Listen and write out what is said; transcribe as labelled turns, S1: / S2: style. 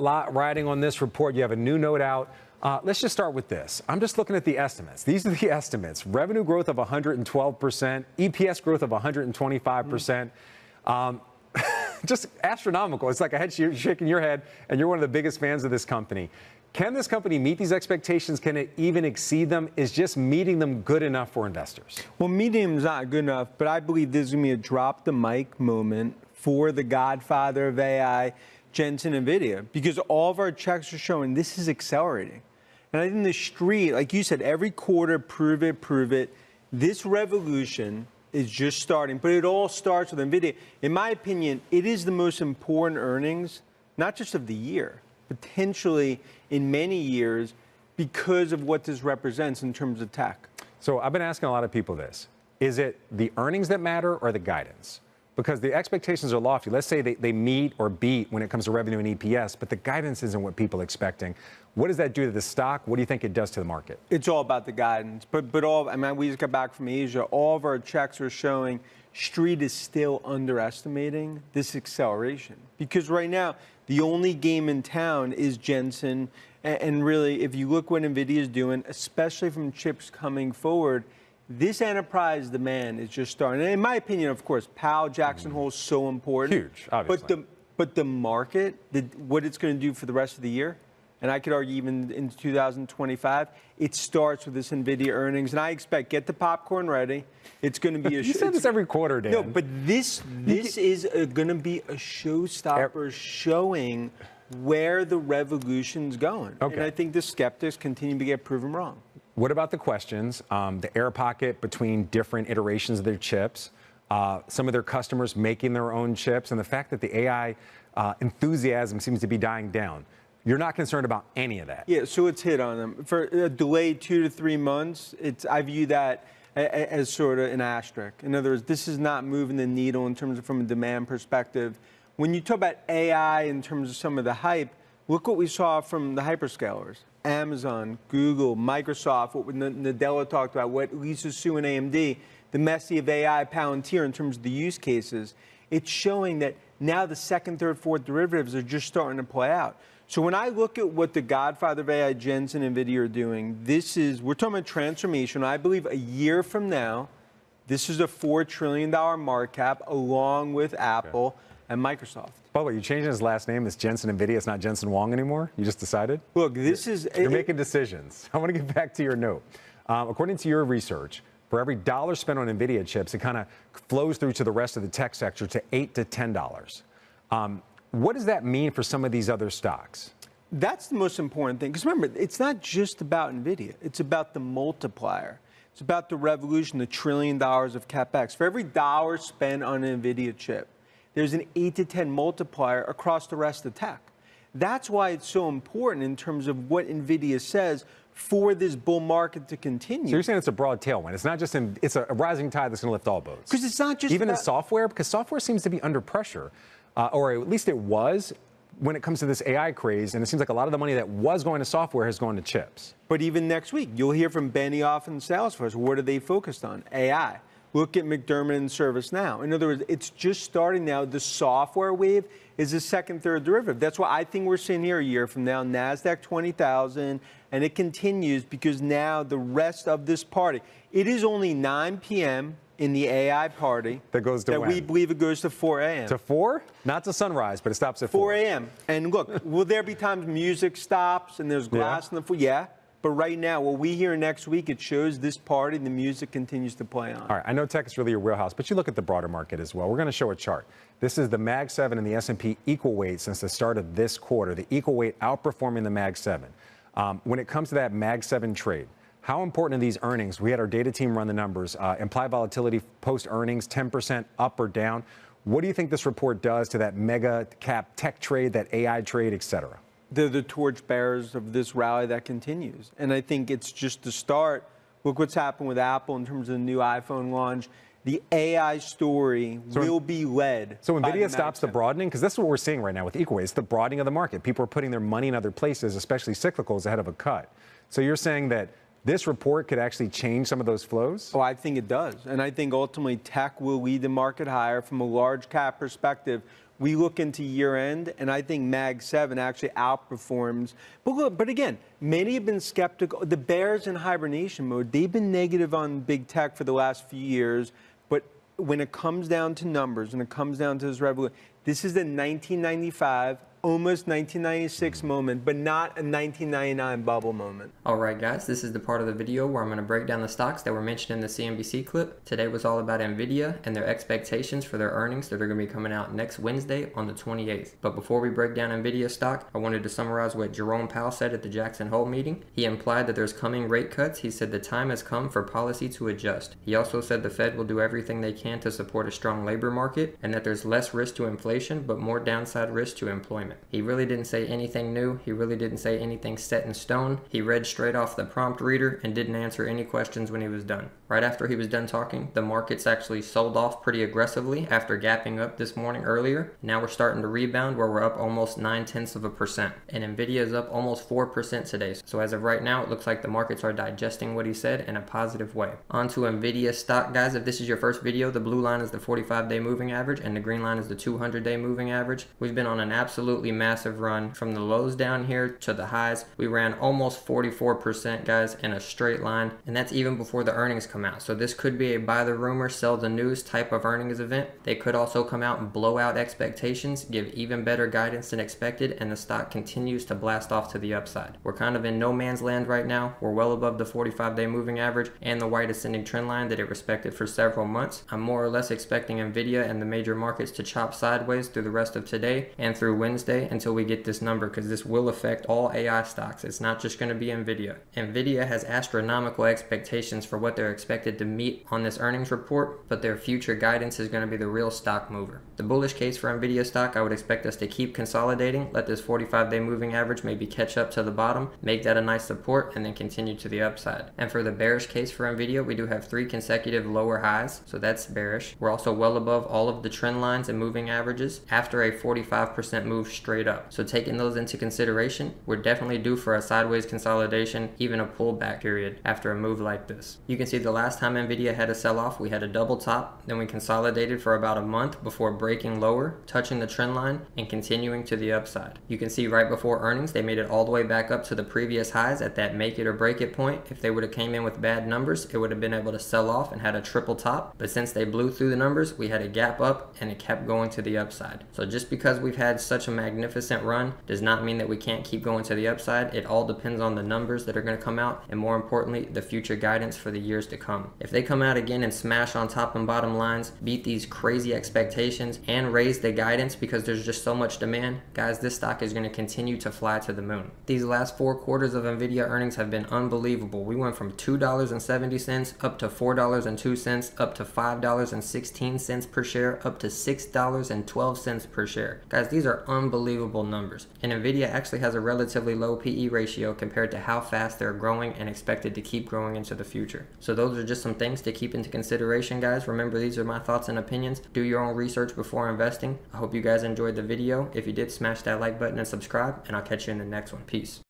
S1: lot, riding on this report. You have a new note out. Uh, let's just start with this. I'm just looking at the estimates. These are the estimates. Revenue growth of 112%, EPS growth of 125%. Um, just astronomical. It's like I had you shaking your head, and you're one of the biggest fans of this company. Can this company meet these expectations? Can it even exceed them? Is just meeting them good enough for investors?
S2: Well, meeting is not good enough, but I believe this is going to be a drop the mic moment for the godfather of AI, Jensen and NVIDIA, because all of our checks are showing this is accelerating. And I think the street, like you said, every quarter, prove it, prove it. This revolution is just starting, but it all starts with NVIDIA. In my opinion, it is the most important earnings, not just of the year, potentially in many years because of what this represents in terms of tech.
S1: So I've been asking a lot of people this. Is it the earnings that matter or the guidance? Because the expectations are lofty. Let's say they, they meet or beat when it comes to revenue and EPS, but the guidance isn't what people are expecting. What does that do to the stock? What do you think it does to the market?
S2: It's all about the guidance. But but all I mean we just got back from Asia. All of our checks are showing Street is still underestimating this acceleration. Because right now, the only game in town is Jensen. And really, if you look what NVIDIA is doing, especially from chips coming forward, this enterprise demand is just starting. And in my opinion, of course, Powell Jackson mm. Hole is so important.
S1: Huge, obviously.
S2: But the but the market, the, what it's going to do for the rest of the year, and I could argue even in 2025, it starts with this Nvidia earnings, and I expect get the popcorn ready. It's going to be a.
S1: you say this every quarter, Dan.
S2: No, but this this is going to be a showstopper showing where the revolution's going.
S1: Okay.
S2: And I think the skeptics continue to get proven wrong.
S1: What about the questions? Um, the air pocket between different iterations of their chips, uh, some of their customers making their own chips, and the fact that the AI uh, enthusiasm seems to be dying down. You're not concerned about any of that.
S2: Yeah, so it's hit on them. For a delay two to three months, it's I view that as sort of an asterisk. In other words, this is not moving the needle in terms of from a demand perspective. When you talk about AI in terms of some of the hype, look what we saw from the hyperscalers. Amazon, Google, Microsoft, what Nadella talked about, what Lisa Su and AMD, the Messi of AI, Palantir in terms of the use cases, it's showing that now the second, third, fourth derivatives are just starting to play out. So when I look at what the godfather of AI, Jensen and NVIDIA are doing, this is, we're talking about transformation. I believe a year from now, this is a $4 trillion market cap along with Apple. Okay and Microsoft.
S1: By the way, you changing his last name. It's Jensen NVIDIA. It's not Jensen Huang anymore. You just decided?
S2: Look, this
S1: you're,
S2: is.
S1: You're it, making decisions. I want to get back to your note. Um, according to your research, for every dollar spent on NVIDIA chips, it kind of flows through to the rest of the tech sector to 8 to $10. Um, what does that mean for some of these other stocks?
S2: That's the most important thing. Because remember, it's not just about NVIDIA, it's about the multiplier. It's about the revolution, the trillion dollars of capex. For every dollar spent on an NVIDIA chip, there's an 8 to 10 multiplier across the rest of tech. That's why it's so important in terms of what NVIDIA says for this bull market to continue.
S1: So you're saying it's a broad tailwind. It's not just in, it's a rising tide that's going to lift all boats.
S2: Because it's not just
S1: even about, in software, because software seems to be under pressure, uh, or at least it was when it comes to this AI craze, and it seems like a lot of the money that was going to software has gone to chips.
S2: But even next week, you'll hear from Benioff and Salesforce. What are they focused on? AI. Look at McDermott and ServiceNow. In other words, it's just starting now. The software wave is a second, third derivative. That's why I think we're seeing here a year from now, NASDAQ 20,000, and it continues because now the rest of this party, it is only 9 p.m. in the AI party.
S1: That goes to
S2: That
S1: when?
S2: we believe it goes to 4 a.m.
S1: To 4? Not to sunrise, but it stops at 4.
S2: 4 a.m. And look, will there be times music stops and there's glass yeah. in the food? Yeah. But right now, what we hear next week, it shows this party, and the music continues to play on.
S1: All right, I know tech is really your wheelhouse, but you look at the broader market as well. We're going to show a chart. This is the Mag 7 and the S&P equal weight since the start of this quarter. The equal weight outperforming the Mag 7. Um, when it comes to that Mag 7 trade, how important are these earnings? We had our data team run the numbers. Uh, implied volatility post earnings, 10% up or down. What do you think this report does to that mega cap tech trade, that AI trade, et cetera?
S2: They're the torchbearers of this rally that continues. And I think it's just the start. Look what's happened with Apple in terms of the new iPhone launch. The AI story so, will be led.
S1: So NVIDIA stops the broadening, because that's what we're seeing right now with Equal It's the broadening of the market. People are putting their money in other places, especially cyclicals, ahead of a cut. So you're saying that this report could actually change some of those flows?
S2: Oh, I think it does. And I think ultimately tech will lead the market higher from a large cap perspective we look into year end, and I think Mag 7 actually outperforms. But, look, but again, many have been skeptical. The Bears in hibernation mode, they've been negative on big tech for the last few years. But when it comes down to numbers, when it comes down to this revolution, this is the 1995 almost 1996 moment, but not a 1999 bubble moment.
S3: Alright guys, this is the part of the video where I'm going to break down the stocks that were mentioned in the CNBC clip. Today was all about Nvidia and their expectations for their earnings that are going to be coming out next Wednesday on the 28th. But before we break down Nvidia stock, I wanted to summarize what Jerome Powell said at the Jackson Hole meeting. He implied that there's coming rate cuts. He said the time has come for policy to adjust. He also said the Fed will do everything they can to support a strong labor market and that there's less risk to inflation but more downside risk to employment. He really didn't say anything new. He really didn't say anything set in stone. He read straight off the prompt reader and didn't answer any questions when he was done. Right after he was done talking, the markets actually sold off pretty aggressively after gapping up this morning earlier. Now we're starting to rebound where we're up almost 9 tenths of a percent. And Nvidia is up almost 4% today. So as of right now, it looks like the markets are digesting what he said in a positive way. On to Nvidia stock, guys. If this is your first video, the blue line is the 45 day moving average and the green line is the 200 day moving average. We've been on an absolutely massive run from the lows down here to the highs. We ran almost 44%, guys, in a straight line. And that's even before the earnings come out. So this could be a buy the rumor, sell the news type of earnings event. They could also come out and blow out expectations, give even better guidance than expected, and the stock continues to blast off to the upside. We're kind of in no man's land right now. We're well above the 45 day moving average and the white ascending trend line that it respected for several months. I'm more or less expecting Nvidia and the major markets to chop sideways through the rest of today and through Wednesday until we get this number because this will affect all AI stocks. It's not just going to be Nvidia. Nvidia has astronomical expectations for what they're expected to meet on this earnings report, but their future guidance is going to be the real stock mover. The bullish case for Nvidia stock, I would expect us to keep consolidating, let this 45 day moving average maybe catch up to the bottom, make that a nice support, and then continue to the upside. And for the bearish case for Nvidia, we do have three consecutive lower highs, so that's bearish. We're also well above all of the trend lines and moving averages after a 45% move straight up. So taking those into consideration, we're definitely due for a sideways consolidation, even a pullback period after a move like this. You can see the last time Nvidia had a sell-off, we had a double top, then we consolidated for about a month before breaking lower, touching the trend line, and continuing to the upside. You can see right before earnings, they made it all the way back up to the previous highs at that make it or break it point. If they would have came in with bad numbers, it would have been able to sell off and had a triple top. But since they blew through the numbers, we had a gap up and it kept going to the upside. So just because we've had such a magnificent run does not mean that we can't keep going to the upside. It all depends on the numbers that are going to come out and more importantly, the future guidance for the years to come. If they come out again and smash on top and bottom lines, beat these crazy expectations, and raise the guidance because there's just so much demand, guys, this stock is going to continue to fly to the moon. These last four quarters of NVIDIA earnings have been unbelievable. We went from $2.70 up to $4.02, up to $5.16 per share, up to $6.12 per share. Guys, these are unbelievable numbers. And NVIDIA actually has a relatively low PE ratio compared to how fast they're growing and expected to keep growing into the future. So those are just some things to keep into consideration, guys. Remember, these are my thoughts and opinions. Do your own research before investing. I hope you guys enjoyed the video. If you did, smash that like button and subscribe, and I'll catch you in the next one. Peace.